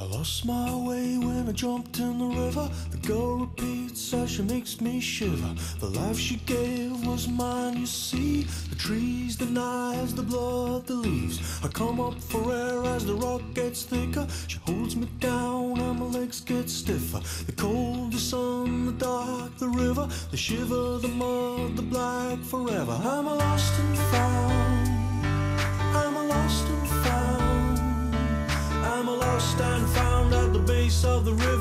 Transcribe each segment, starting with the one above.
I lost my way when I jumped in the river. The girl repeats as she makes me shiver. The life she gave was mine, you see. The trees, the knives, the blood, the leaves. I come up for air as the rock gets thicker. She holds me down and my legs get stiffer. The cold, the sun, the dark, the river. The shiver, the mud, the black forever. I'm a lost and found. Of the river.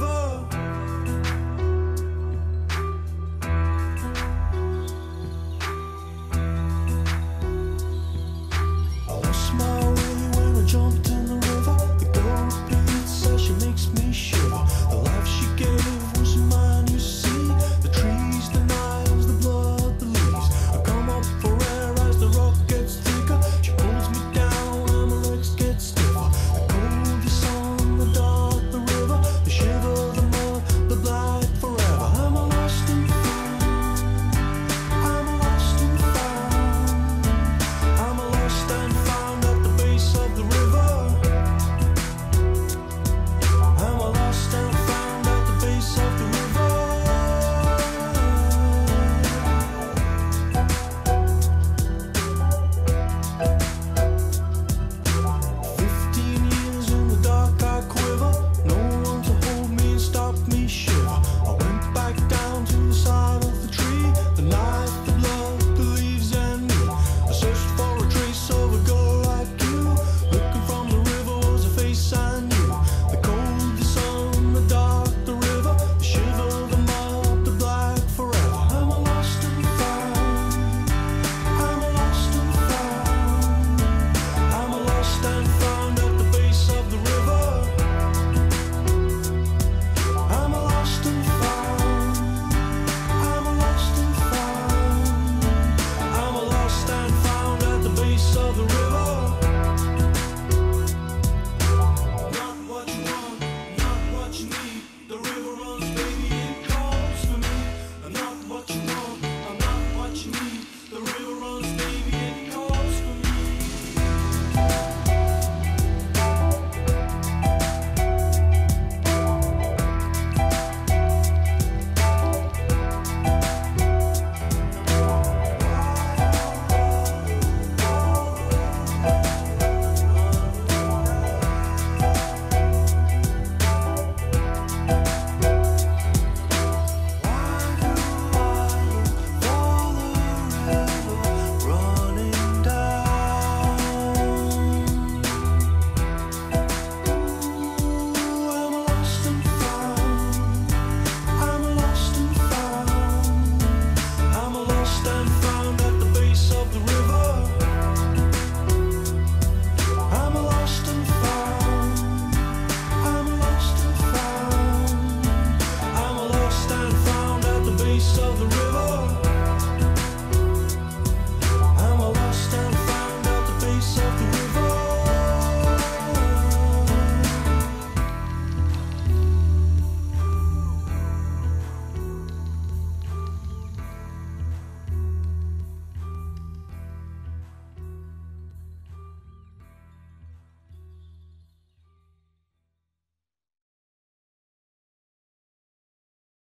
saw the